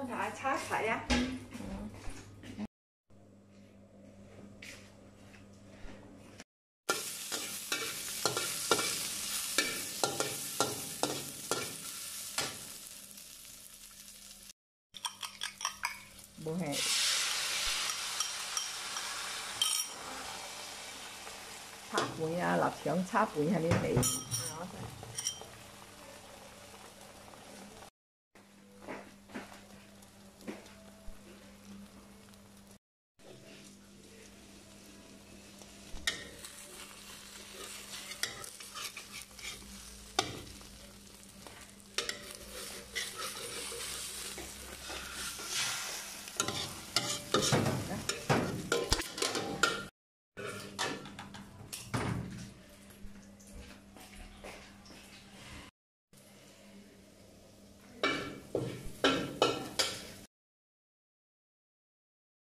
弄啥呀呀？不会。擦灰呀腊肠擦灰还没背